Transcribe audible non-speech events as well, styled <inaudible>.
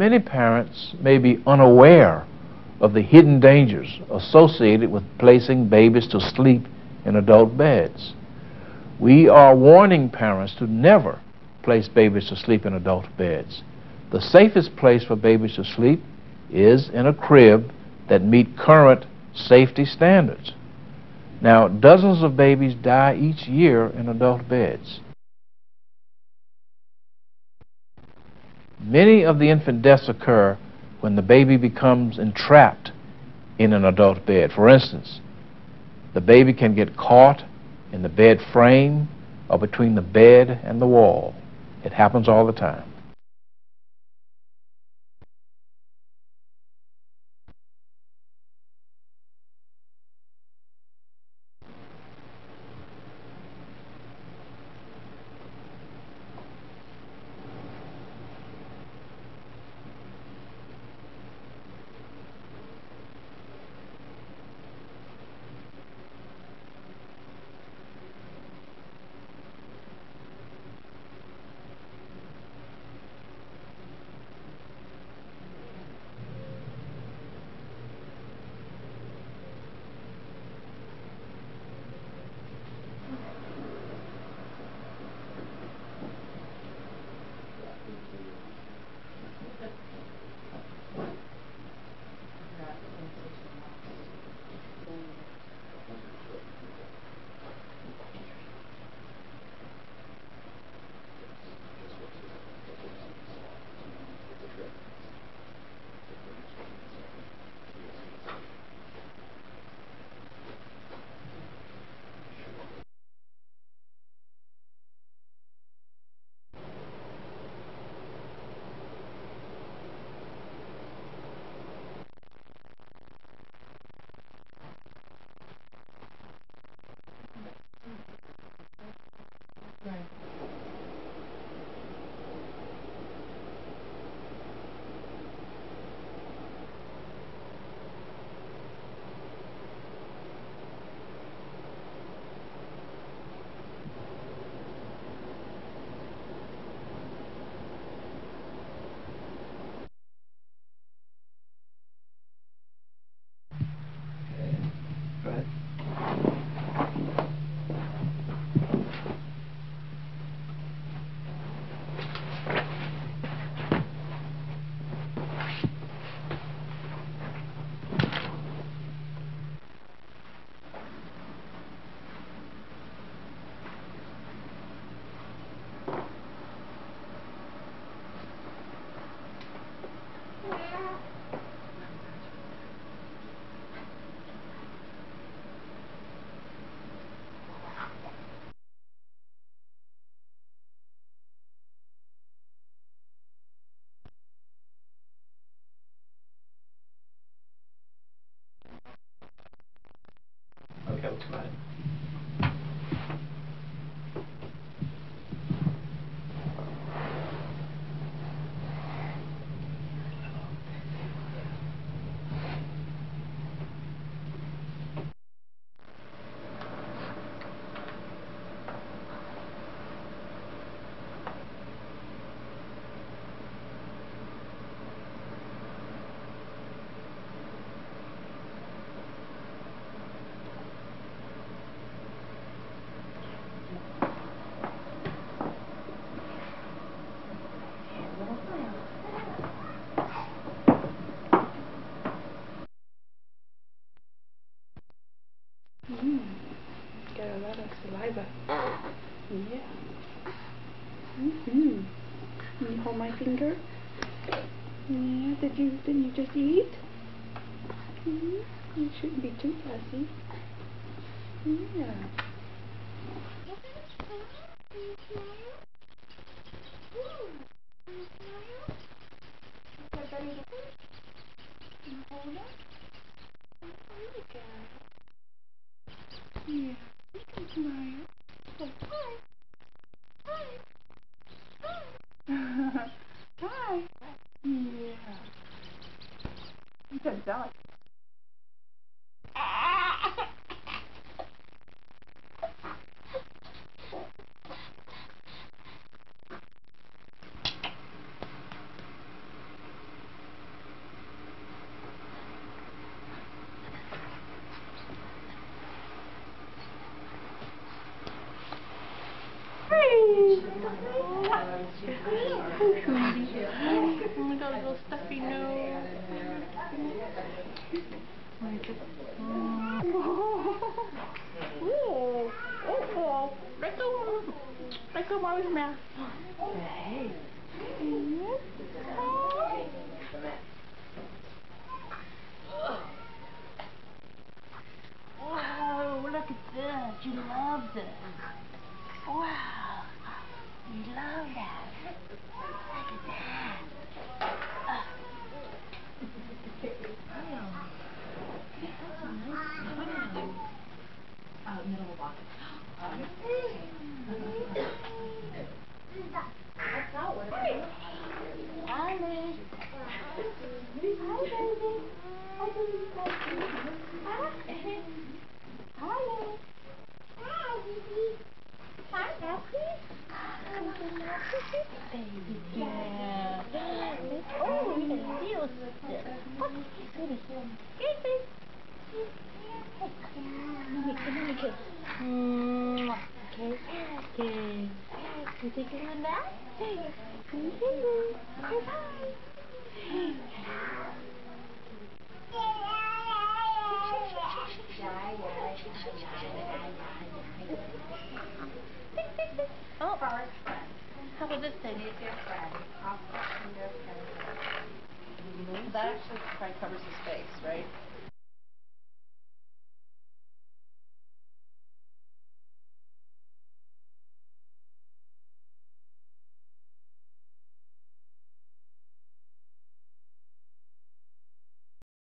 many parents may be unaware of the hidden dangers associated with placing babies to sleep in adult beds. We are warning parents to never place babies to sleep in adult beds. The safest place for babies to sleep is in a crib that meet current safety standards. Now, dozens of babies die each year in adult beds. Many of the infant deaths occur when the baby becomes entrapped in an adult bed. For instance, the baby can get caught in the bed frame or between the bed and the wall. It happens all the time. Mm-hmm. Can you hold my finger? Yeah, did you did you just eat? Mm-hmm. You shouldn't be too fussy. Yeah. Yeah, you can smile. Oh, <laughs> hi. Yeah. You can dog. Oh my god, little stuffy nose. Oh, oh, let go, let go, mommy's mouth. Hey. Oh, look at this. You love this. Wow. Love that. Look at that. Uh. Wow. <laughs> That's a nice swim. Uh, middle of August. <gasps> Hi, Liz. Hi, baby. Hi, baby. Hi. Hi, Liz. Hi, baby. Hi, Happy. Baby, yeah. Oh, you're real sick. Baby, baby. Let Mwah. Okay, okay. You take a nap? Say bye. Oh, how about this thing? That actually probably covers his face, right?